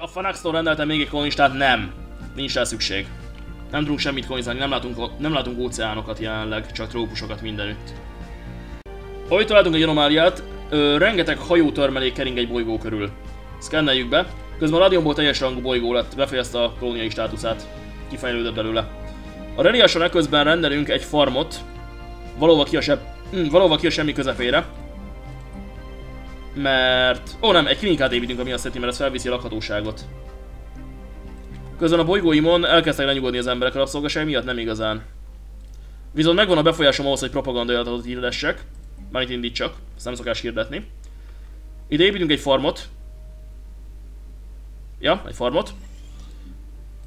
a Fanax-tól rendeltem még egy kolonistát? Nem. Nincs rá szükség. Nem tudunk semmit kolonizálni, nem látunk, nem látunk óceánokat jelenleg, csak trópusokat mindenütt. Ahogy találtunk egy anomáliát, ö, rengeteg hajótörmelék kering egy bolygó körül. Szkenneljük be, közben a Radionból teljes rangú bolygó lett, befejezte a kolóniai státuszát. Kifejlődött belőle. A Reliason eközben rendelünk egy farmot, valóban ki a, seb... hm, valóban ki a semmi közepére. Mert... Ó nem, egy klinikát építünk, ami azt jelenti, mert ez felviszi a lakhatóságot. Közben a bolygóimon elkezdtek lenyugodni az emberek a rabszolgaság miatt, nem igazán. Viszont megvan a befolyásom ahhoz, hogy propagandajadatot hirdessek. Már itt csak, ezt nem szokás hirdetni. Ide építünk egy farmot. Ja, egy farmot.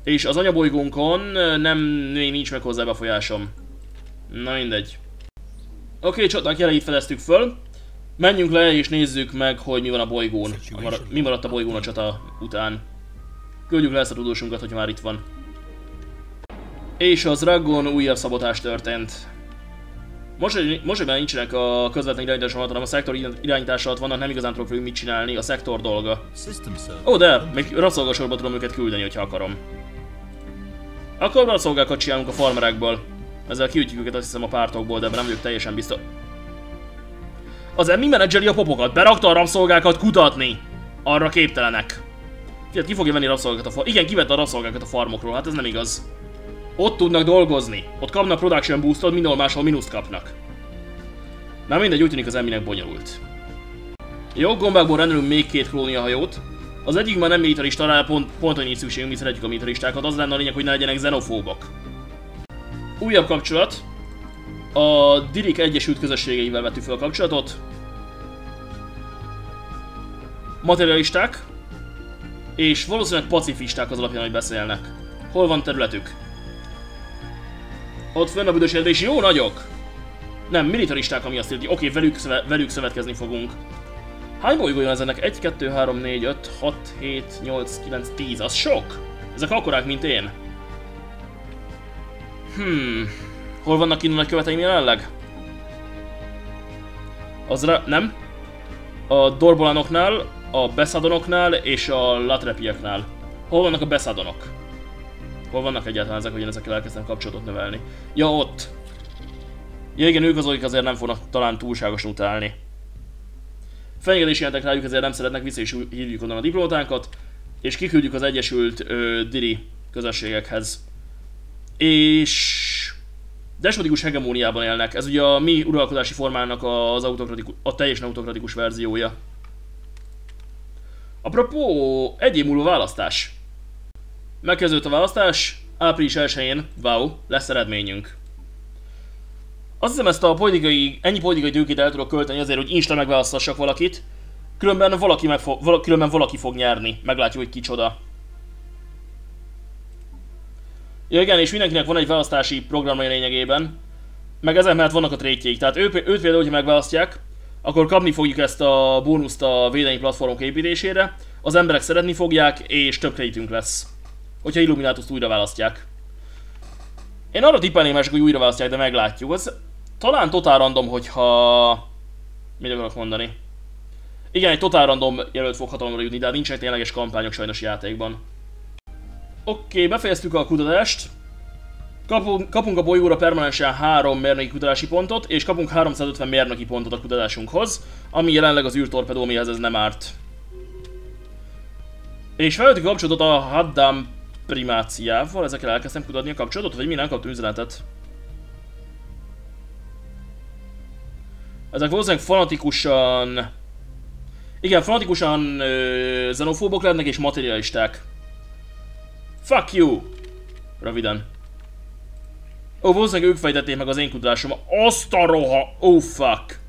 És az anyabolygónkon nem, nincs meg hozzá befolyásom. Na mindegy. Oké, okay, csatnak jeleit fedeztük föl. Menjünk le és nézzük meg, hogy mi van a bolygón. Mi maradt a bolygón a csata után. Küldjük le ezt a tudósunkat, hogy már itt van. És az Dragon újabb szabotás történt. Most, hogy, most, hogy már nincsenek a közvetlen irányítás alatt, hanem a szektor irányítása alatt vannak, nem igazán tudok velük mit csinálni, a szektor dolga. Ó, de még rabszolgasorba tudom őket küldeni, hogyha akarom. Akkor rabszolgákat csinálunk a farmerekből. Ezzel kiütjük őket azt hiszem a pártokból, de nem vagyok teljesen biztos. Az emmi menedzseri a popokat, berakta a rabszolgákat kutatni. Arra képtelenek. Fiat, ki fogja venni a rabszolgákat a far... Igen, kivette a rabszolgákat a farmokról, hát ez nem igaz. Ott tudnak dolgozni. Ott kapnak production boostot, mindenhol máshol mínuszt kapnak. Na mindegy, úgy tűnik az emminek bonyolult. Jó, gombákból rendelünk még két hajót. Az egyik már nem militarista, rá pont, pont annyi szükségünk, mi szeretjük a militaristákat, az lenne a lényeg, hogy ne legyenek xenofóbok. Újabb kapcsolat. A Dirik Egyesült Közösségeivel vettük fel a kapcsolatot. Materialisták. És valószínűleg pacifisták az alapján, hogy beszélnek. Hol van területük? Ott fönn a büdös és jó nagyok! Nem, militaristák, ami azt jelenti. Oké, velük, szöve, velük szövetkezni fogunk. Hány bolygó jön ennek? 1, 2, 3, 4, 5, 6, 7, 8, 9, 10. Az sok! Ezek akkorák, mint én. Hmm. Hol vannak innen a követeim jelenleg? Azra... nem? A Dorbolanoknál, a Beszadonoknál és a Latrepieknál. Hol vannak a Beszadonok? Hol vannak egyáltalán ezek, hogy én ezekkel elkezdtem kapcsolatot növelni? Ja, ott! Ja igen, ők azok azért nem fognak talán túlságosan utálni. Fenyegetés jelentek rájuk, ezért nem szeretnek vissza, és hívjuk onnan a diplomátánkat, és kiküldjük az Egyesült ö, Diri közösségekhez. És despotikus hegemóniában élnek. Ez ugye a mi uralkodási formának az autokratikus, a teljesen autokratikus verziója. Apropó, egy év múlva választás. Megkezdődött a választás, április 1-én, wow, lesz eredményünk. Azt hiszem ezt a politikai, ennyi politikai tőkét el tudok költeni azért, hogy Insta megválasztassak valakit, különben valaki, meg fog, vala, különben valaki fog nyerni, meglátjuk, hogy kicsoda. Ja igen, és mindenkinek van egy választási programja lényegében, meg ezen mellett vannak a trétjeik, tehát ő, őt például, hogyha megválasztják, akkor kapni fogjuk ezt a bónuszt a védelmi platformok építésére, az emberek szeretni fogják, és több kreditünk lesz. Hogyha Illuminatus újra választják. Én arra tippelném mások, hogy újra választják, de meglátjuk. Az talán totál random, hogyha... Mit akarok mondani? Igen, egy totál random jelölt fog hatalomra jutni, de hát nincsenek tényleges kampányok sajnos játékban. Oké, okay, befejeztük a kutatást. Kapunk, kapunk a bolygóra permanensen 3 mérnöki kutatási pontot, és kapunk 350 mérnöki pontot a kutatásunkhoz, ami jelenleg az űrtorpedó, mihez ez nem árt. És felvettük a kapcsolatot a Haddam primáciával, ezekkel elkezdtem kutatni a kapcsolatot, vagy mi nem kaptunk üzenetet? Ezek valószínűleg fanatikusan... Igen, fanatikusan ö, xenofóbok lennek és materialisták. Fuck you! Röviden. Ó, valószínűleg ők fejtették meg az én kutatásom. Azt a roha! Oh fuck!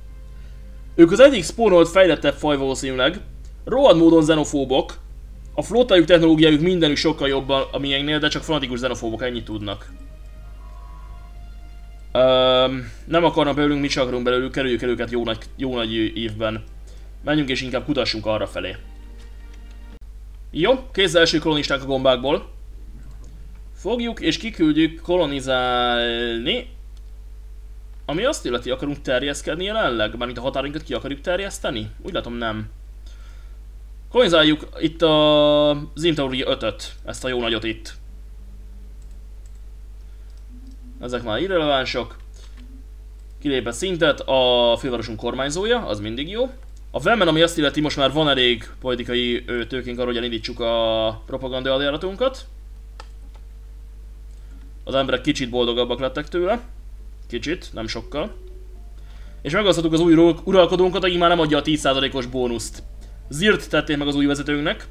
Ők az egyik spawnolt fejlettebb faj valószínűleg. Rohadt módon xenofóbok. A flottájuk technológiájuk mindenük sokkal jobb a miénknél, de csak fanatikus xenofóbok ennyit tudnak. Um, nem akarnak belőlünk, mi csak akarunk belőlük, kerüljük el őket jó nagy, jó nagy évben. Menjünk és inkább kutassunk arra felé. Jó, kézzel első kolonisták a gombákból. Fogjuk és kiküldjük kolonizálni. Ami azt illeti, akarunk terjeszkedni jelenleg? Mármint a határainkat ki akarjuk terjeszteni? Úgy látom nem. Kolonizáljuk itt a Zintauri 5-öt, ezt a jó nagyot itt. Ezek már irrelevánsok. Kilépett szintet, a fővárosunk kormányzója, az mindig jó. A Vemen, ami azt illeti, most már van elég politikai tőkénk arra, hogy elindítsuk a propaganda eljáratunkat. Az emberek kicsit boldogabbak lettek tőle. Kicsit, nem sokkal. És megosztottuk az új uralkodónkat, aki már nem adja a 10%-os bónuszt. Zirt tették meg az új vezetőnknek.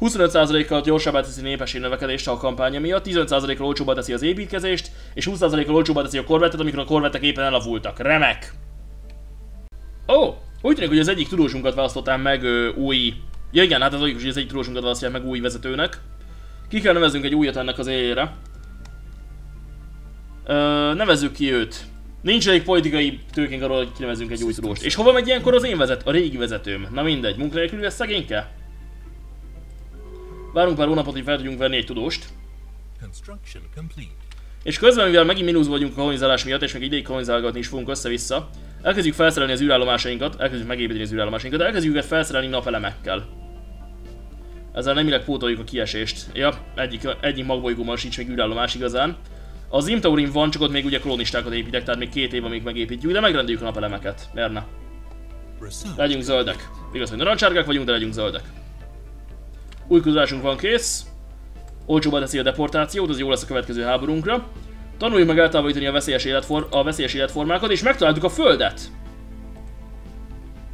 25%-kal gyorsabbá teszi népesség növekedést a kampánya miatt, 15%-kal olcsóbbá teszi az építkezést, és 20%-kal olcsóbbá teszi a korvettet, amikor a korvettek éppen elavultak. Remek! Ó, oh, úgy tűnik, hogy az egyik tudósunkat választották meg ö, új... Ja igen, hát az hogy az egyik tudósunkat választják meg új vezetőnek. Ki kell nevezünk egy újat ennek az élére. Ö, nevezzük ki őt. Nincs elég politikai tőkénk arról, hogy kinevezünk egy új tudóst. És hova megy ilyenkor az én vezet, a régi vezetőm? Na mindegy, munkanélkül lesz szegényke? Várunk pár hónapot, hogy fel tudjunk venni egy tudóst. És közben, mivel megint mínusz vagyunk a kolonizálás miatt, és még ideig kolonizálgatni is fogunk össze-vissza, elkezdjük felszerelni az űrállomásainkat, elkezdjük megépíteni az űrállomásainkat, elkezdjük őket felszerelni napelemekkel. Ezzel nemileg pótoljuk a kiesést. Ja, egyik, egyik magbolygóban sincs még űrállomás igazán. Az Imtaurin van, csak ott még ugye kolonistákat építek, tehát még két év, amíg megépítjük, de megrendeljük a napelemeket. Miért ne? Legyünk zöldek. Igaz, hogy narancsárgák vagyunk, de legyünk zöldek. Új kudrásunk van kész. Olcsóban teszi a deportációt, az jó lesz a következő háborunkra. Tanuljuk meg eltávolítani a veszélyes, életfor a veszélyes életformákat, és megtaláltuk a Földet!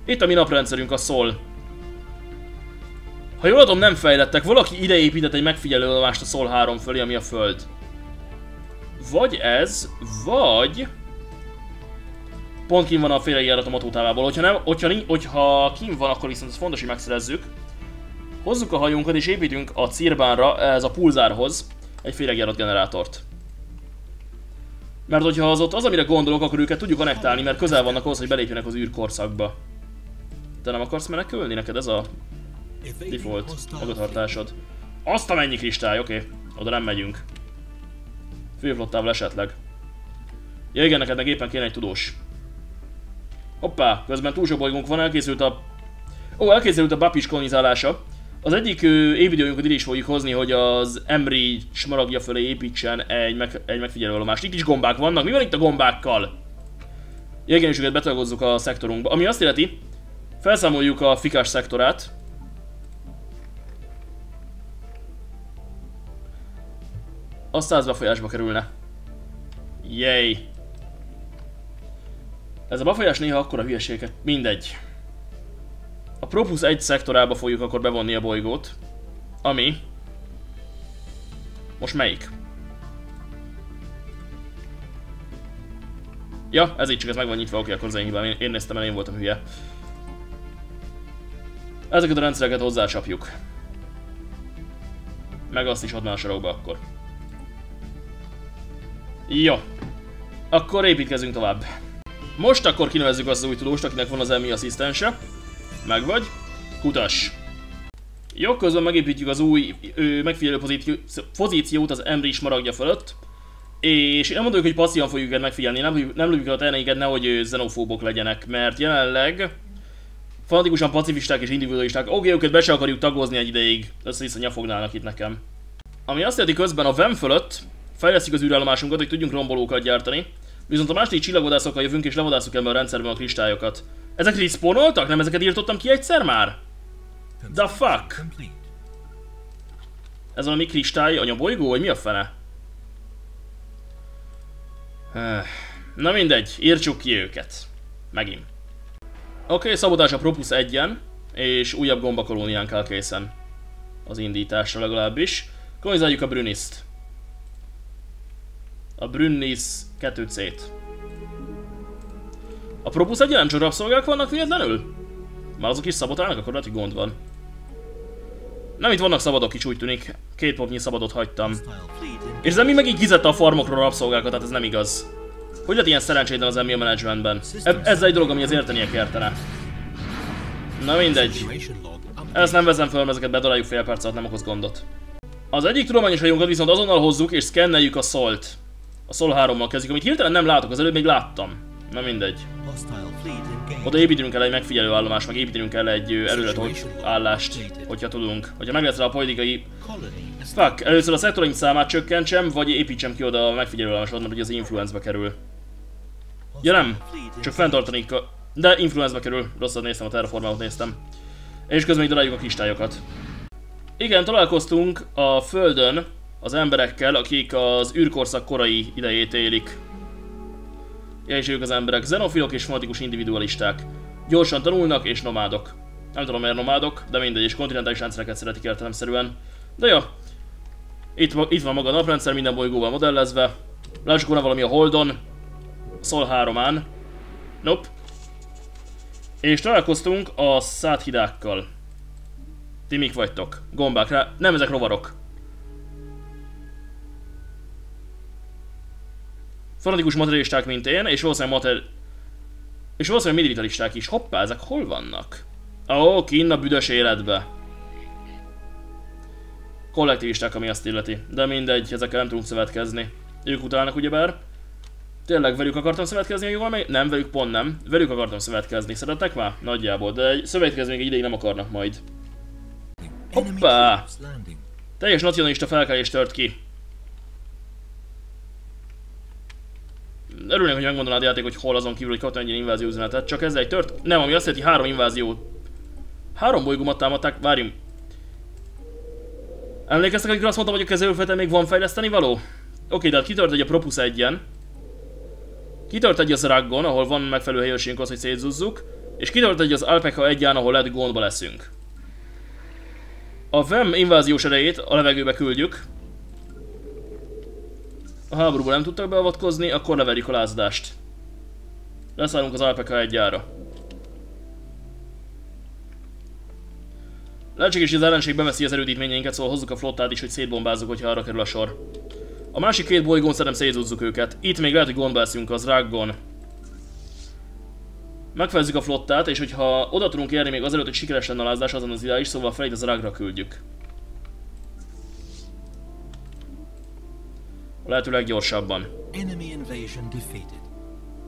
Itt a mi naprendszerünk a szól. Ha jól adom, nem fejlettek. Valaki ide épített egy megfigyelőállomást a Szol 3 fölé, ami a Föld. Vagy ez, vagy... Pont kim van a félrejárat a matótávából. Hogyha, nem, hogyha, hogyha kim van, akkor viszont ez fontos, hogy megszerezzük. Hozzuk a hajónkat és építünk a cirbánra, ez a pulzárhoz, egy féregjárat generátort. Mert hogyha az ott az, amire gondolok, akkor őket tudjuk konnektálni, mert közel vannak ahhoz, hogy belépjenek az űrkorszakba. Te nem akarsz menekülni? Neked ez a default magatartásod. Azt a mennyi kristály, oké. Okay. Oda nem megyünk. Főflottával esetleg. Ja igen, neked meg éppen kéne egy tudós. Hoppá, közben túl sok bolygónk van, elkészült a... Ó, elkészült a Bapis kolonizálása. Az egyik évvideójunkat ide is fogjuk hozni, hogy az Emri smaragja fölé építsen egy, meg, egy megfigyelőállomást. Itt is gombák vannak. Mi van itt a gombákkal? Ja, igen, őket a szektorunkba. Ami azt illeti, felszámoljuk a fikás szektorát. Az száz befolyásba kerülne. Yay. Ez a befolyás néha akkora hülyeséget. Mindegy. A Propus egy szektorába fogjuk akkor bevonni a bolygót. Ami... Most melyik? Ja, ez így csak ez meg van nyitva, oké, akkor az én. Én, néztem el, én voltam hülye. Ezeket a rendszereket hozzácsapjuk. Meg azt is adnál a sarokba akkor. Jó. Akkor építkezünk tovább. Most akkor kinevezzük az új tudóst, akinek van az EMI asszisztense. Meg vagy. Kutas. Jó, közben megépítjük az új ö, megfigyelő pozíció, pozíciót az Emrys maragja fölött. És én nem mondjuk, hogy passzívan fogjuk őket megfigyelni, nem, nem lövjük a teheneiket, nehogy xenofóbok legyenek, mert jelenleg fanatikusan pacifisták és individualisták, oké, őket be se akarjuk tagozni egy ideig, össze-vissza nyafognának itt nekem. Ami azt jelenti közben a VEM fölött fejlesztjük az űrállomásunkat, hogy tudjunk rombolókat gyártani, viszont a második csillagodászokkal jövünk és levadászunk ebben a rendszerben a kristályokat. Ezek respawnoltak? Nem ezeket írtottam ki egyszer már? The fuck? Ez valami kristály anyabolygó, vagy mi a fene? Na mindegy, írtsuk ki őket. Megint. Oké, okay, szabotás a Propus 1-en, és újabb gombakolóniánk áll készen. Az indításra legalábbis. Kolonizáljuk a Brüniszt. A Brünnis 2C-t. A Propus egy csak rabszolgák vannak véletlenül? Már azok is szabotálnak, akkor lehet, hogy gond van. Nem itt vannak szabadok is, úgy tűnik. Két popnyi szabadot hagytam. És Zemi megint kizette a farmokról rabszolgákat, tehát ez nem igaz. Hogy lett ilyen szerencsétlen az a managementben? E ez egy dolog, ami az értenie értene. Na mindegy. Ezt nem vezem fel, ezeket bedaláljuk fél perc alatt, nem okoz gondot. Az egyik tudományos hajónkat viszont azonnal hozzuk és szkenneljük a szolt. A Sol 3-mal kezdjük, amit hirtelen nem látok, az előbb még láttam. Na mindegy. Oda építenünk el egy megfigyelő állomást, meg építenünk el egy erőlet állást, hogyha tudunk. Hogyha meg lesz rá a politikai... Fuck, először a szektoraink számát csökkentsem, vagy építsem ki oda a megfigyelő állomást, mert ugye az influence kerül. Ja nem, csak fenntartani De influence kerül, rosszat néztem, a terraformát néztem. És közben így a kristályokat. Igen, találkoztunk a Földön az emberekkel, akik az űrkorszak korai idejét élik. Ja, és ők az emberek xenofilok és fanatikus individualisták. Gyorsan tanulnak és nomádok. Nem tudom miért nomádok, de mindegy, és kontinentális rendszereket szeretik értelemszerűen. De ja, itt, itt van maga a naprendszer, minden bolygóval modellezve. Lássuk, volna valami a Holdon. Szol 3-án. Nope. És találkoztunk a száthidákkal. Ti mik vagytok? Gombák rá. Nem, ezek rovarok. Fanatikus materialisták, mint én, és valószínűleg mater... És valószínűleg militaristák is. Hoppá, ezek hol vannak? Ó, oh, kinn a büdös életbe. Kollektivisták, ami azt illeti. De mindegy, ezekkel nem tudunk szövetkezni. Ők utálnak ugyebár. Tényleg velük akartam szövetkezni, jól meg? Nem, velük pont nem. Velük akartam szövetkezni. Szeretnek már? Nagyjából, de egy szövetkezni még egy ideig nem akarnak majd. Hoppá! Teljes nacionalista felkelés tört ki. Örülnék, hogy megmondanád a játék, hogy hol azon kívül, hogy kaptam egy invázió üzenetet. Csak ez egy tört... Nem, ami azt jelenti, három invázió. Három bolygómat támadták, várjunk. Emlékeztek, amikor azt mondtam, hogy a kezelőfeten még van fejleszteni való? Oké, de hát kitört egy a Propus egyen. Kitört egy az Raggon, ahol van megfelelő helyőrségünk az, hogy szétzúzzuk. És kitört egy az Alpeka egyen, ahol lehet gondba leszünk. A VEM inváziós erejét a levegőbe küldjük. A háborúban nem tudtak beavatkozni, akkor leverjük a lázadást. Leszállunk az Alpeka egyára. Lehetséges, hogy az ellenség beveszi az erődítményeinket, szóval hozzuk a flottát is, hogy szétbombázzuk, hogyha arra kerül a sor. A másik két bolygón szerintem szétzúzzuk őket. Itt még lehet, hogy gondba az Raggon. Megfejezzük a flottát, és hogyha oda tudunk érni még azelőtt, hogy sikeres lenne a lázadás, azon az ideális, szóval felét az Ragra küldjük. Lehetőleg gyorsabban.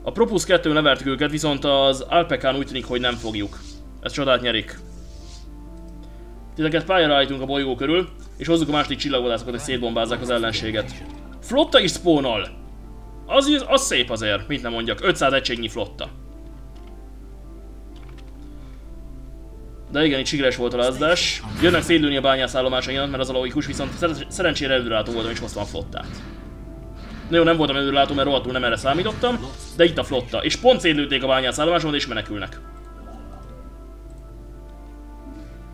A Propus 2 levertük őket, viszont az Alpekán úgy tűnik, hogy nem fogjuk. Ez csodát nyerik. Titeket pályára állítunk a bolygó körül, és hozzuk a második csillagvadászokat, hogy szétbombázzák az ellenséget. Flotta is spawnol! Az, az szép azért, mit nem mondjak, 500 egységnyi flotta. De igen, itt sikeres volt a lázdás. Jönnek szédülni a bányászállomásainak, mert az a logikus, viszont szerencsére előrelátó voltam és hoztam a flottát. Na jó, nem voltam előrelátó, mert rohadtul nem erre számítottam, de itt a flotta. És pont szédülték a bányászállomásomat és menekülnek.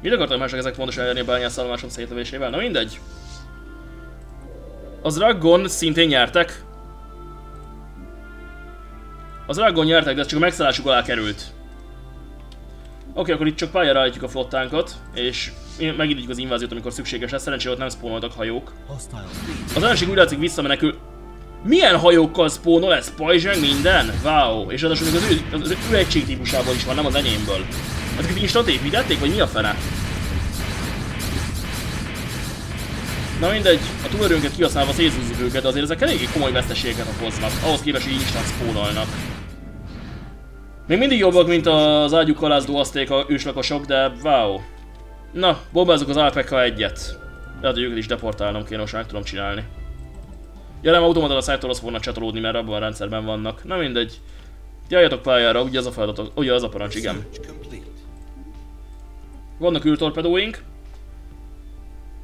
Mit akartak mások ezek pontosan elérni a bányászállomásom szétlevésével? Na mindegy. Az Raggon szintén nyertek. Az Raggon nyertek, de ez csak a megszállásuk alá került. Oké, okay, akkor itt csak pályára állítjuk a flottánkat, és megindítjuk az inváziót, amikor szükséges lesz. Szerencsére ott nem spónoltak hajók. Az ellenség úgy látszik visszamenekül. Milyen hajókkal spónol ez? Pajzseng minden? Wow! És ráadásul még az ő, az, az ő egység típusában is van, nem az enyémből. Ezeket instant építették, vagy mi a fene? Na mindegy, a túlerőnket kihasználva szétzúzzuk őket, de azért ezek eléggé komoly veszteségeket okoznak, ahhoz képest, hogy instant spónolnak. Még mindig jobbak, mint az ágyuk kalázdó aszték a őslakosok, de wow. Na, bombázok az Alpeka egyet. Lehet, hogy őket is deportálnom kéne, most meg tudom csinálni. Ja nem, automatán a szájtól az fognak csatolódni, mert abban a rendszerben vannak. Na mindegy. Járjatok pályára, ugye az a feladatok, ugye az a parancs, igen. Vannak űrtorpedóink.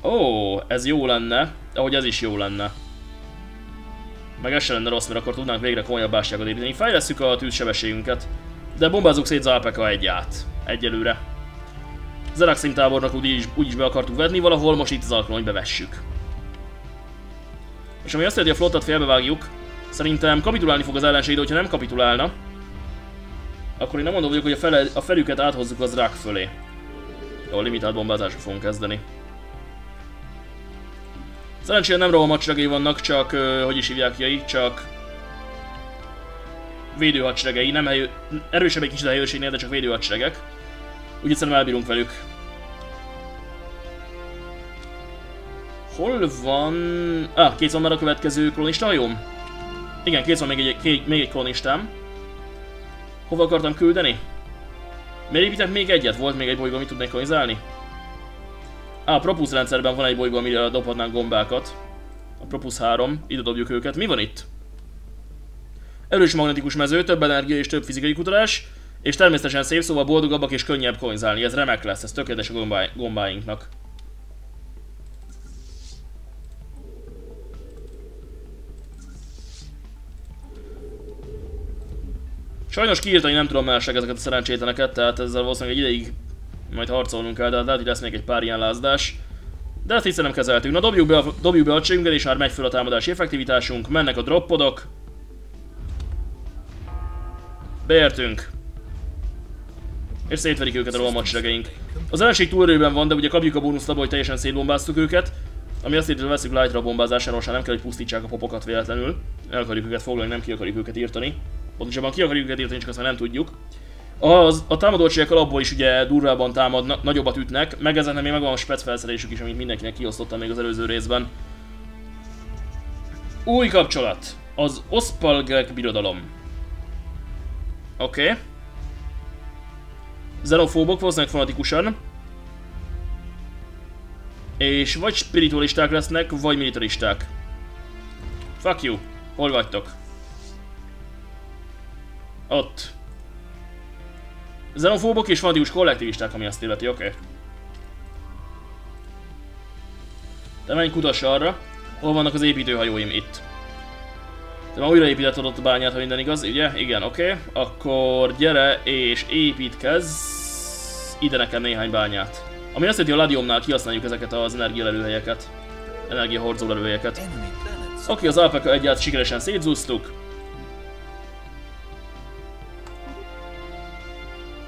Ó, ez jó lenne, ahogy ez is jó lenne. Meg ez sem lenne rossz, mert akkor tudnánk végre komolyabb bástyákat építeni. Fejlesztjük a tűzsebességünket. De bombázunk szét Zalpeka egyát. Egyelőre. Zeraxim tábornak úgyis, úgyis be akartuk vedni, valahol most itt az alkalom, hogy bevessük. És ami azt jelenti, hogy a flottat félbevágjuk, szerintem kapitulálni fog az ellenség, de hogyha nem kapitulálna, akkor én nem mondom vagyok, hogy a, fele, a felüket áthozzuk az rák fölé. Jó, limitált bombázásra fogunk kezdeni. Szerencsére nem rohamacsiregei vannak, csak, hogy is hívják jai, csak védőhadseregei, nem helyő, erősebb egy kicsit a helyőrségnél, de csak védőhadseregek. Úgy egyszerűen elbírunk velük. Hol van... Ah, kész van már a következő kronista hajóm? Igen, kész van még egy, még egy kronistám. Hova akartam küldeni? Miért építek még egyet? Volt még egy bolygó, amit tudnék kolonizálni? Á, a Propus rendszerben van egy bolygó, amire dobhatnánk gombákat. A Propus 3, ide dobjuk őket. Mi van itt? Erős magnetikus mező, több energia és több fizikai kutatás, és természetesen szép, szóval boldogabbak és könnyebb kolonizálni. Ez remek lesz, ez tökéletes a gombáj gombáinknak. Sajnos kiírtani nem tudom másság ezeket a szerencsétleneket, tehát ezzel valószínűleg egy ideig majd harcolnunk kell, de lehet, hogy lesz még egy pár ilyen lázdás. De ezt hiszen nem kezeltünk. Na dobjuk be a, dobjuk be a cségünket, és már megy fel a támadási effektivitásunk, mennek a droppodok. Beértünk. És szétverik őket a rohamacseregeink. Az ellenség túlörőben van, de ugye kapjuk a bónusz hogy teljesen szétbombáztuk őket. Ami azt jelenti, hogy veszük lightra bombázásáról, nem kell, hogy pusztítsák a popokat véletlenül. El akarjuk őket foglalni, nem ki akarjuk őket írtani. Pontosabban ki akarjuk őket írtani, csak azt már nem tudjuk. Az, a támadócsiek alapból is ugye durvában támadnak, nagyobbat ütnek, meg ezeknek még megvan a spec felszerelésük is, amit mindenkinek kiosztottam még az előző részben. Új kapcsolat. Az Ospalgrek birodalom. Oké. Okay. Xenofóbok, valószínűleg fanatikusan. És vagy spiritualisták lesznek, vagy militaristák. Fuck you. Hol vagytok? Ott. Xenofóbok és fanatikus kollektivisták, ami azt illeti, oké. Okay. De menj kutass arra. Hol vannak az építőhajóim? Itt. Te már újraépítetted ott a bányát, ha minden igaz, ugye? Igen, oké. Okay. Akkor gyere és építkezz ide nekem néhány bányát. Ami azt jelenti, a Ladiumnál kihasználjuk ezeket az energialelőhelyeket. Energiahorzó lelőhelyeket. Oké, okay, az Alpeka egyáltalán sikeresen szétzúztuk.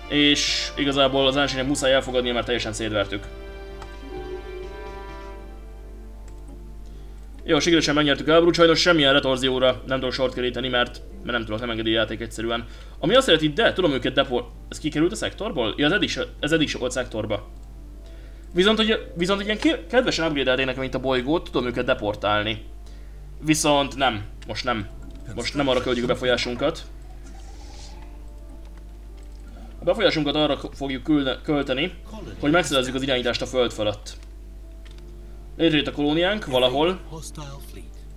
És igazából az ellenségnek muszáj elfogadnia, mert teljesen szétvertük. Jó, sikeresen megnyertük Elbrut, sajnos semmilyen retorzióra nem tudok sort keríteni, mert, mert nem tudok, nem játék egyszerűen. Ami azt jelenti, de tudom őket deport... Ez kikerült a szektorból? Ja, ez eddig, ez eddig volt szektorba. Viszont, hogy, viszont hogy ilyen kedvesen upgrade mint a bolygót, tudom őket deportálni. Viszont nem, most nem. Most nem arra költjük a befolyásunkat. A befolyásunkat arra fogjuk költeni, hogy megszerezzük az irányítást a föld fölött. Létrejött a kolóniánk valahol.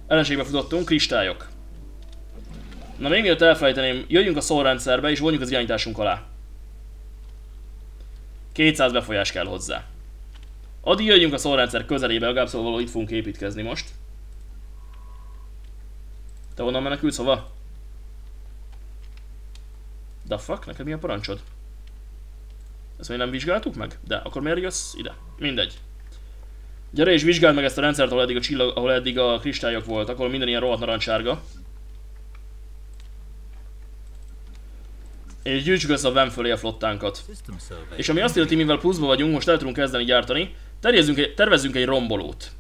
Ellenségbe futottunk, kristályok. Na még mielőtt elfelejteném, jöjjünk a szórendszerbe és vonjuk az irányításunk alá. 200 befolyás kell hozzá. Addig jöjjünk a szórrendszer közelébe, legalább szóval itt fogunk építkezni most. Te honnan menekülsz hova? The fuck? Neked mi a parancsod? Ezt még nem vizsgáltuk meg? De akkor miért jössz ide? Mindegy. Gyere és vizsgáld meg ezt a rendszert, ahol eddig a, csillag, ahol eddig a kristályok voltak, ahol minden ilyen rohadt narancssárga. És gyűjtsük össze a VEM fölé a flottánkat. És ami azt illeti, mivel pluszba vagyunk, most el tudunk kezdeni gyártani, egy, tervezzünk egy rombolót.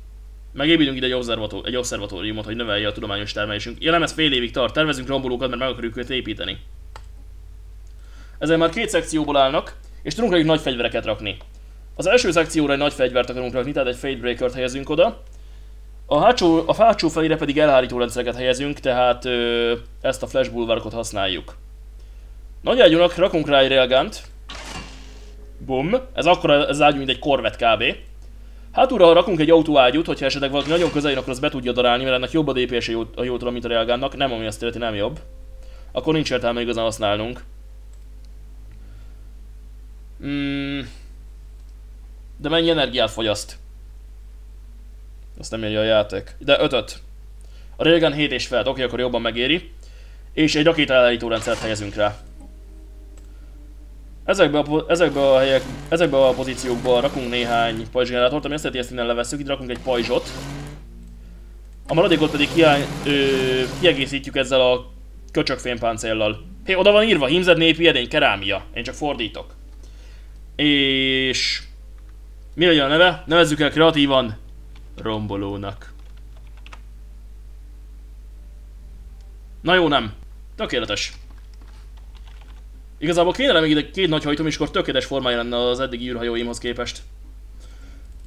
Megépítünk ide egy, observató, egy observatóriumot, hogy növelje a tudományos termelésünk. Nem, ez fél évig tart, tervezünk rombolókat, mert meg akarjuk őket építeni. Ezzel már két szekcióból állnak, és tudunk rájuk nagy fegyvereket rakni. Az első szekcióra egy nagy fegyvert akarunk rakni, tehát egy Fadebreaker-t helyezünk oda. A hátsó, a hátsó felére pedig elhárító rendszereket helyezünk, tehát ö, ezt a Flash Bulwarkot használjuk. Nagy ágyúnak rakunk rá egy railgunt. Bum. Ez akkor ez ágyú, mint egy korvet kb. Hátulra, rakunk egy autóágyút, hogyha esetleg valaki nagyon közel jön, akkor az be tudja darálni, mert ennek jobb a DPS -e a jótól, mint a railgunnak. Nem, ami azt illeti, nem jobb. Akkor nincs értelme igazán használnunk. Mm. De mennyi energiát fogyaszt? Azt nem írja a játék. De 5 A Railgun 7 és fel, oké, akkor jobban megéri. És egy rakétaállító rendszert helyezünk rá. Ezekbe a, ezekbe a helyek, ezekbe a pozíciókba rakunk néhány pajzsgenerátort, ami azt jelenti, ezt innen levesszük, itt rakunk egy pajzsot. A maradékot pedig hiány, ö, kiegészítjük ezzel a köcsök fémpáncéllal. Hé, oda van írva, hímzed népi edény, kerámia. Én csak fordítok. És... Mi legyen a neve? Nevezzük el kreatívan rombolónak. Na jó, nem. Tökéletes. Igazából kéne még ide két nagy hajtom, és akkor tökéletes formája lenne az eddigi űrhajóimhoz képest.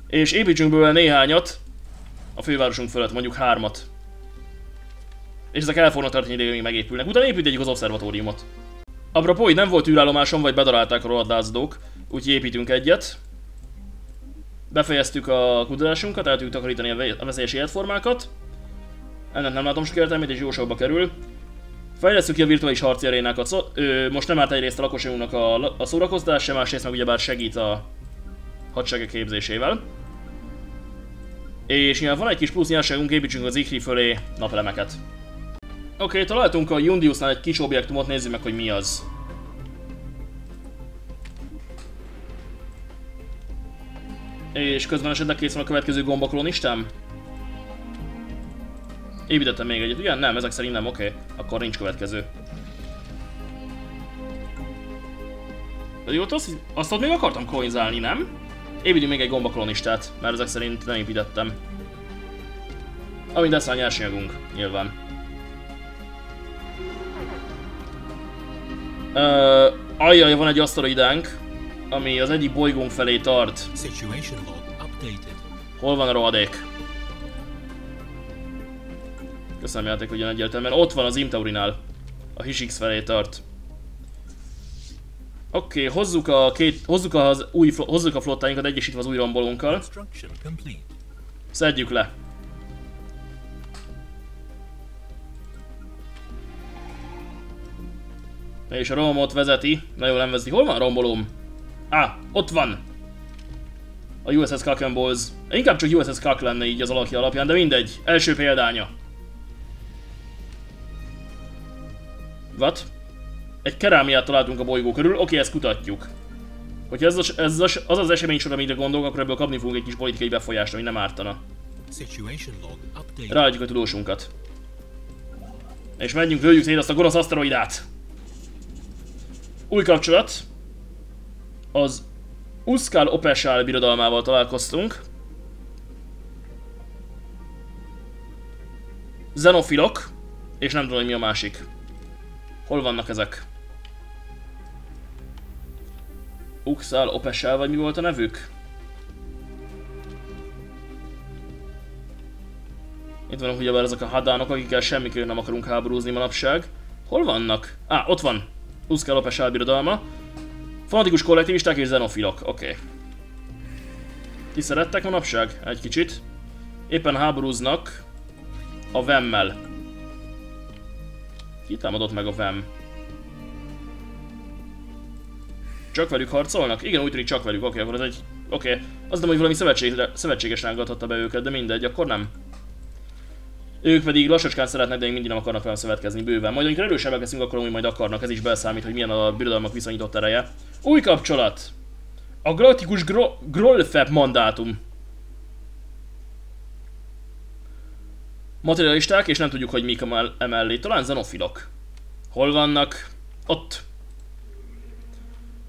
És építsünk bőle néhányat a fővárosunk fölött, mondjuk hármat. És ezek el fognak tartani ideig, még megépülnek. Utána építjük az obszervatóriumot. Apropó, hogy nem volt űrállomásom, vagy bedarálták a rohadázdók, úgyhogy építünk egyet. Befejeztük a kutatásunkat, el tudjuk takarítani a veszélyes életformákat. Ennek nem látom sok értelmét, és jó sokba kerül. Fejlesztjük ki a virtuális harci arénákat, szó, ö, most nem árt egyrészt a lakosságunknak a, a szórakoztatás, sem másrészt meg ugyebár segít a hadseregek képzésével. És nyilván van egy kis plusz nyerságunk, építsünk az Ikri fölé napelemeket. Oké, okay, találtunk a Jundiusnál egy kis objektumot, nézzük meg, hogy mi az. És közben esetleg kész van a következő gombakolonistám? Építettem még egyet, ugye? Nem, ezek szerint nem, oké. Okay. Akkor nincs következő. Pedig ott azt, azt ott még akartam coinzálni, nem? Építünk még egy gombakolonistát, mert ezek szerint nem építettem. Amint lesz a nyersanyagunk, nyilván. Uh, ajjaj, van egy aszteroidánk, ami az egyik bolygónk felé tart. Hol van a rohadék? Köszönöm játék, ugyan egyértelműen. Ott van az Imtaurinál. A Hisix felé tart. Oké, okay, hozzuk a két, hozzuk az új, hozzuk a flottáinkat egyesítve az új rombolónkkal. Szedjük le. És a romot vezeti. Nagyon nem vezeti. Hol van a rombolóm? Á, ah, ott van! A USS Cock Balls. Inkább csak USS Cock lenne így az alakja alapján, de mindegy. Első példánya. What? Egy kerámiát találtunk a bolygó körül, oké, ezt kutatjuk. Hogyha ez, az, ez az, az az esemény sor, amire gondolok, akkor ebből kapni fogunk egy kis politikai befolyást, ami nem ártana. Ráadjuk a tudósunkat. És menjünk, lőjük szét azt a gonosz aszteroidát! Új kapcsolat. Az Uszkál Opesál birodalmával találkoztunk. Zenofilok, és nem tudom, hogy mi a másik. Hol vannak ezek? Uxal, Opesel, vagy mi volt a nevük? Itt vannak ugyebár ezek a hadánok, akikkel semmiképpen nem akarunk háborúzni manapság. Hol vannak? Á, ah, ott van. Uszkál Opesel birodalma. Fanatikus kollektivisták és xenofilok. Oké. Okay. Ti szerettek manapság? Egy kicsit. Éppen háborúznak a Vemmel. Ki támadott meg a Vem? Csak velük harcolnak? Igen, úgy tűnik csak velük, oké, okay, akkor ez egy... Oké, okay. azt nem, hogy valami szövetségre, szövetséges rángathatta be őket, de mindegy, akkor nem. Ők pedig lassacskán szeretnek, de még mindig nem akarnak velem szövetkezni bőven. Majd amikor erősebbek leszünk, akkor úgy majd akarnak, ez is belszámít, hogy milyen a birodalmak viszonyított ereje. Új kapcsolat! A galaktikus gro Grollfeb mandátum. Materialisták, és nem tudjuk, hogy mik emellé. Talán zenofilok. Hol vannak? Ott.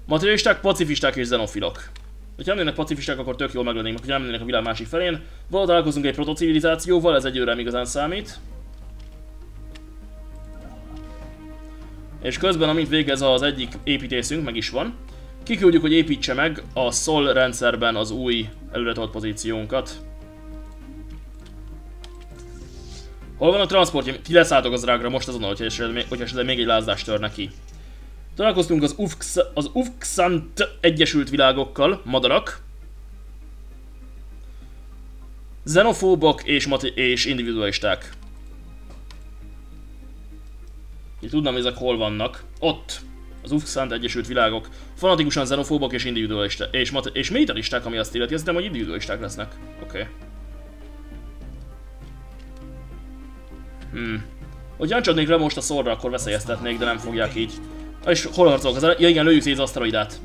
Materialisták, pacifisták és zenofilok. Ha nem lennének pacifisták, akkor tök jól meglennénk, hogy nem lennének a világ másik felén. Valahogy találkozunk egy protocivilizációval, ez egyőre nem igazán számít. És közben, amint végez az egyik építészünk, meg is van, kiküldjük, hogy építse meg a Sol rendszerben az új előretolt pozíciónkat. Hol van a transportja? Ti leszálltok az rágra most azonnal, hogyha esetleg, hogyha esetleg még egy lázdást tör neki. Találkoztunk az, Ufx, az Ufxant Egyesült Világokkal, madarak. Xenofóbok és, és individualisták. Így tudnám, hogy ezek hol vannak. Ott. Az Ufxant Egyesült Világok. Fanatikusan xenofóbok és individualisták. És, és militaristák, ami azt illeti. Azt hiszem, hogy individualisták lesznek. Oké. Okay. Hmm. Hogyha csodnék le most a szorra, akkor veszélyeztetnék, de nem fogják így. És hol harcolok? Az ja igen, lőjük szét az aszteroidát.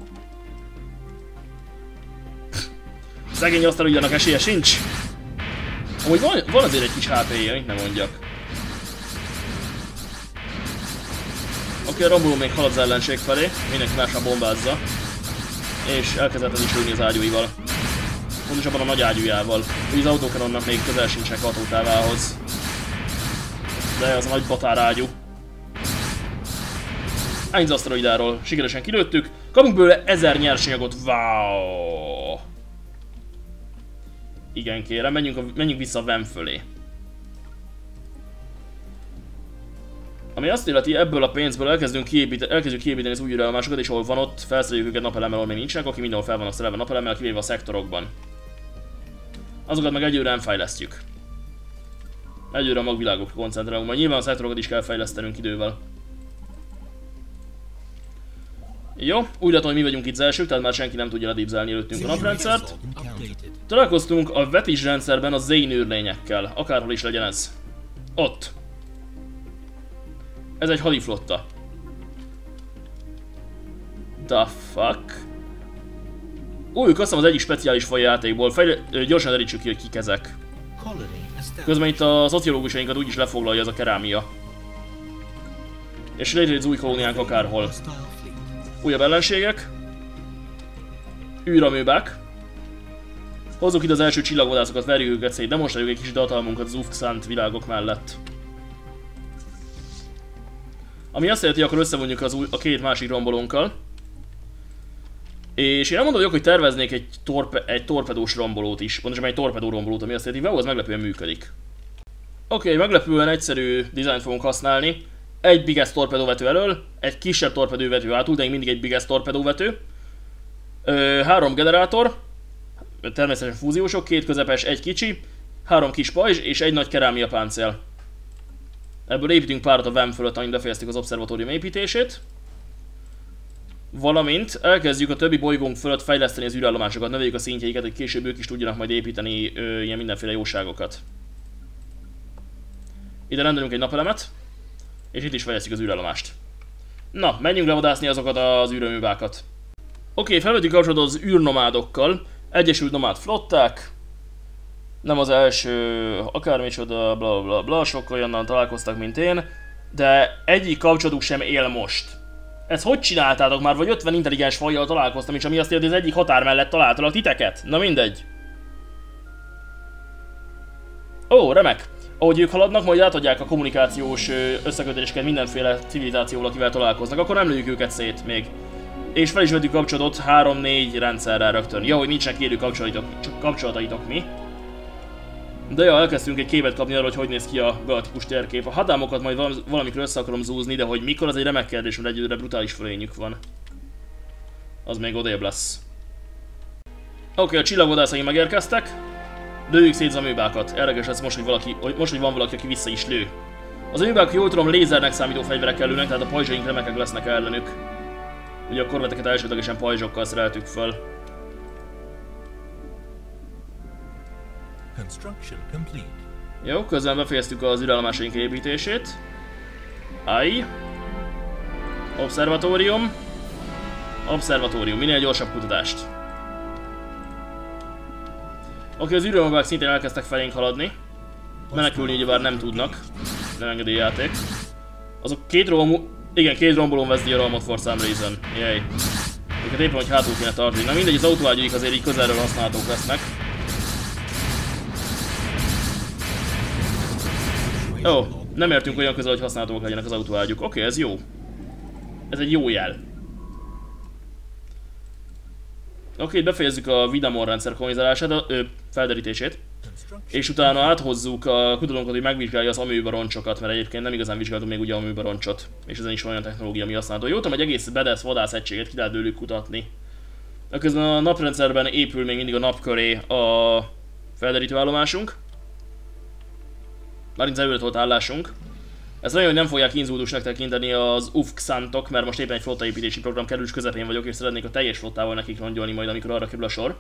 Szegény aszteroidának esélye sincs. Amúgy van, van azért egy kis HP-je, amit nem mondjak. Oké, okay, a még halad az ellenség felé, mindenki másra bombázza. És elkezdett az is lőni az ágyúival. Pontosabban a nagy ágyújával. Úgy az autókanonnak még közel sincsen hatótávához. De az a nagy batárágyú. Ainz aszteroidáról sikeresen kilőttük. Kapunk belőle 1000 nyersanyagot. Wow! Igen kérem, menjünk, a, menjünk vissza a Vem fölé. Ami azt illeti, ebből a pénzből elkezdünk kiépíteni, elkezdjük kiépíteni az új ürelmásokat, és ahol van ott, felszereljük őket napelemmel, ahol még nincsenek, aki mindenhol fel vannak szerelve napelemmel, kivéve a szektorokban. Azokat meg egyőre nem fejlesztjük. Egyőre a magvilágokra koncentrálunk, majd nyilván a szektorokat is kell fejlesztenünk idővel. Jó, úgy látom, hogy mi vagyunk itt az elsők, tehát már senki nem tudja ledipzelni előttünk a naprendszert. Találkoztunk a vetis rendszerben a Zane űrlényekkel, akárhol is legyen ez. Ott. Ez egy hadiflotta. The fuck? Ó, ők azt az egyik speciális faj játékból, Fejle gyorsan derítsük ki, hogy kik ezek. Közben itt a szociológusainkat úgyis lefoglalja ez a kerámia. És létrejött az új kolóniánk akárhol. Újabb ellenségek. űramőbák. Hozzuk ide az első csillagvadászokat, verjük őket szét, demonstráljuk egy kis datalmunkat az Ufxant világok mellett. Ami azt jelenti, hogy akkor összevonjuk az új, a két másik rombolónkkal. És én nem mondom, hogy terveznék egy, torpe, egy torpedós rombolót is, pontosabban egy torpedó rombolót, ami azt jelenti, hogy az meglepően működik. Oké, okay, meglepően egyszerű dizájnt fogunk használni. Egy biggest torpedóvető elől, egy kisebb torpedóvető átul, de még mindig egy biggest torpedóvető. Ö, három generátor, természetesen fúziósok, két közepes, egy kicsi, három kis pajzs és egy nagy kerámia páncél. Ebből építünk párat a VEM fölött, amint befejeztük az obszervatórium építését. Valamint elkezdjük a többi bolygónk fölött fejleszteni az űrállomásokat, növeljük a szintjeiket, hogy később ők is tudjanak majd építeni ö, ilyen mindenféle jóságokat. Ide rendelünk egy napelemet, és itt is fejlesztjük az űrállomást. Na, menjünk levadászni azokat az űröművákat. Oké, felvettük kapcsolatot az űrnomádokkal, Egyesült Nomád Flották, nem az első, akármicsoda, bla bla bla, sokkal olyannal találkoztak, mint én, de egyik kapcsolatuk sem él most. Ezt hogy csináltátok már, vagy 50 intelligens fajjal találkoztam, és ami azt jelenti, hogy az egyik határ mellett találtalak titeket? Na mindegy. Ó, remek. Ahogy ők haladnak, majd átadják a kommunikációs összekötéseket mindenféle civilizációval, akivel találkoznak, akkor nem lőjük őket szét még. És fel is vettük kapcsolatot 3-4 rendszerrel rögtön. Ja, hogy nincsenek élő kapcsolataitok, kapcsolataitok mi. De ja, elkezdtünk egy képet kapni arra, hogy hogy néz ki a galaktikus térkép. A hadámokat majd valamikor össze akarom zúzni, de hogy mikor, az egy remek kérdés, mert egyőre brutális fölényük van. Az még odébb lesz. Oké, okay, a csillagvadászai megérkeztek. Lőjük szét az amőbákat. Érdekes lesz most, hogy, valaki, most, hogy van valaki, aki vissza is lő. Az amőbák, jól tudom, lézernek számító fegyverekkel lőnek, tehát a pajzsaink remekek lesznek ellenük. Ugye a korveteket elsődlegesen pajzsokkal szereltük föl. Jó, közben befejeztük az ürállomásaink építését. AI. Observatórium. Observatórium, minél gyorsabb kutatást. Oké, az űrőmagák szintén elkezdtek felénk haladni. Menekülni ugyebár nem tudnak. Nem engedi játék. Azok két romú... Igen, két rombolón veszi a romot for some reason. Jej. Őket éppen, hogy hátul kéne tartani. Na mindegy, az autóágyaik azért így közelről használhatók lesznek. Ó, nem értünk olyan közel, hogy használhatóak legyenek az autóágyuk. Oké, okay, ez jó. Ez egy jó jel. Oké, okay, befejezzük a Vidamon rendszer kommunizálását, ö, felderítését. És utána áthozzuk a kutatónkat, hogy megvizsgálja az amőbaroncsokat, mert egyébként nem igazán vizsgáltunk még ugye amőbaroncsot. És ezen is van olyan technológia, ami használható. Jó, tudom, egy egész bedesz vadász egységet ki lehet kutatni. Közben a naprendszerben épül még mindig a nap köré a felderítő állomásunk. Mármint az előtt állásunk. Ez nagyon, nem fogják inzúdusnak tekinteni az UFXantok, mert most éppen egy flottaépítési program kerülés közepén vagyok, és szeretnék a teljes flottával nekik rongyolni majd, amikor arra kerül a sor.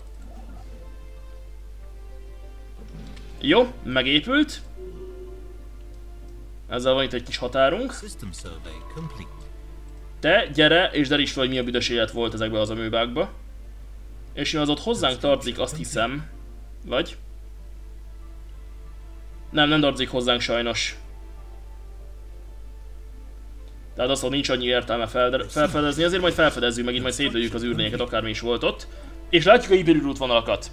Jó, megépült. Ezzel van itt egy kis határunk. Te, gyere, és derítsd fel, hogy mi a büdös élet volt ezekbe az amőbákba. És mi az ott hozzánk tartozik, azt hiszem. Vagy? Nem, nem tartozik hozzánk sajnos. Tehát azt, hogy nincs annyi értelme felfedezni, ezért majd felfedezzük meg, itt majd szétlőjük az űrlényeket, akármi is volt ott. És látjuk a hiperűrútvonalakat.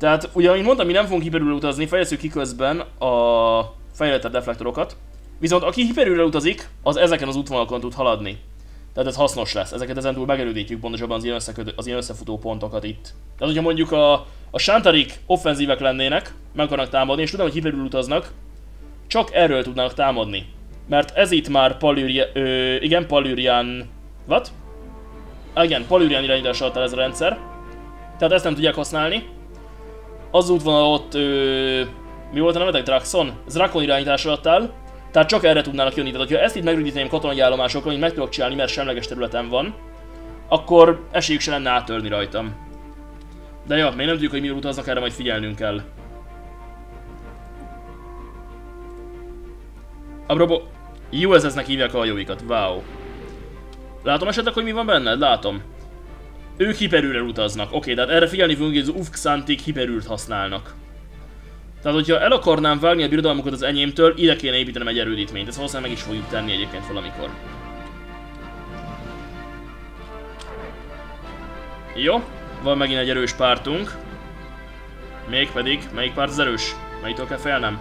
Tehát ugye, amint mondtam, mi nem fogunk hiperűrre utazni, fejezzük ki a fejlettebb deflektorokat. Viszont aki hiperűrre utazik, az ezeken az útvonalakon tud haladni. Tehát ez hasznos lesz, ezeket ezentúl megerődítjük pontosabban az ilyen, összeködő, az ilyen összefutó pontokat itt. Tehát hogyha mondjuk a, a Shantarik offenzívek lennének, meg akarnak támadni, és tudom, hogy hiperül utaznak, csak erről tudnának támadni. mert ez itt már Palüria, ö, igen, Palürian, what? Igen, Palürian irányítás alatt ez a rendszer. Tehát ezt nem tudják használni. Az útvonal ott, ö, mi volt a nevetek? Draxon? Ez Drakon irányítás alatt áll. Tehát csak erre tudnának jönni. Tehát, ha ezt itt megrövidíteném katonai állomásokon, amit meg tudok csinálni, mert semleges területen van, akkor esélyük se lenne áttörni rajtam. De ja, még nem tudjuk, hogy mi utaznak, erre majd figyelnünk kell. Apropó, USS-nek hívják a hajóikat, wow. Látom esetleg, hogy mi van benned? Látom. Ők hiperűrrel utaznak. Oké, tehát erre figyelni fogunk, hogy az Ufxantik hiperűrt használnak. Tehát, hogyha el akarnám vágni a birodalmukat az enyémtől, ide kéne építenem egy erődítményt. Ezt valószínűleg meg is fogjuk tenni egyébként valamikor. Jó, van megint egy erős pártunk. Mégpedig, melyik párt az erős? Melyiktől kell felnem?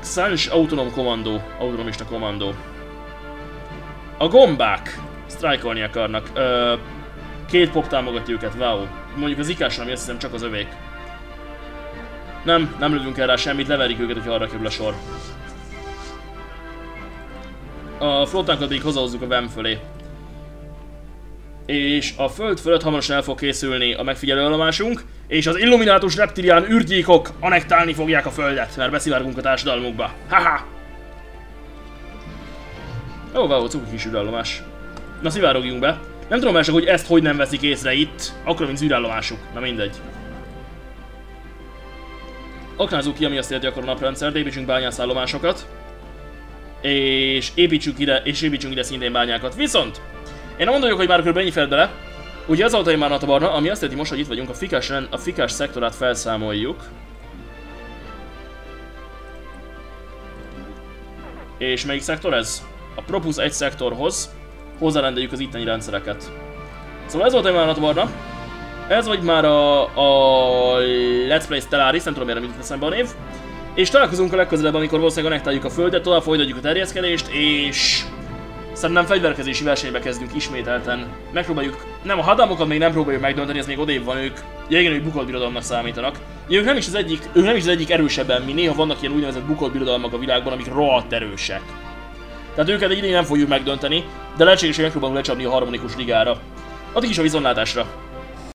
Xansh Autonom Kommandó, Autonomista Kommandó. A gombák sztrájkolni akarnak. Ö, két pop támogatja őket, wow. Mondjuk az ikásra, ami azt hiszem csak az övék. Nem, nem lövünk el rá semmit, leverik őket, hogyha arra kerül a sor. A flottánkat pedig hazahozzuk a VEM fölé. És a föld fölött hamarosan el fog készülni a megfigyelőállomásunk, és az illuminátus reptilián űrgyíkok anektálni fogják a földet, mert beszivárgunk a társadalmukba. Haha! Ó, wow, cuki kis. Na szivárogjunk be. Nem tudom mások, hogy ezt hogy nem veszik észre itt, akkor mint űrállomásuk. Na mindegy. Aknázzuk ki, ami azt jelenti akkor a naprendszer, építsünk bányászállomásokat. És építsünk ide, és építsünk ide szintén bányákat. Viszont! Én nem mondom, hogy már kb. ennyi felt bele. Ugye az autói már a barna, ami azt jelenti most, hogy itt vagyunk, a fikás, a fikás szektorát felszámoljuk. És melyik szektor ez? A Propus egy szektorhoz hozzárendeljük az itteni rendszereket. Szóval ez volt a a barna. Ez vagy már a, a Let's Play Stellaris, nem tudom miért jutott eszembe a név. És találkozunk a legközelebb, amikor valószínűleg anektáljuk a földet, tovább folytatjuk a terjeszkedést, és Szerintem fegyverkezési versenybe kezdünk ismételten. Megpróbáljuk, nem a hadamokat még nem próbáljuk megdönteni, ez még odébb van ők. Igen, hogy bukott birodalomnak számítanak. Ők nem is az egyik, ők nem is az egyik erősebben, mi néha vannak ilyen úgynevezett bukott birodalmak a világban, amik rohadt erősek. Tehát őket egy nem fogjuk megdönteni, de lehetséges, hogy megpróbálunk lecsapni a harmonikus ligára. Addig is a viszontlátásra!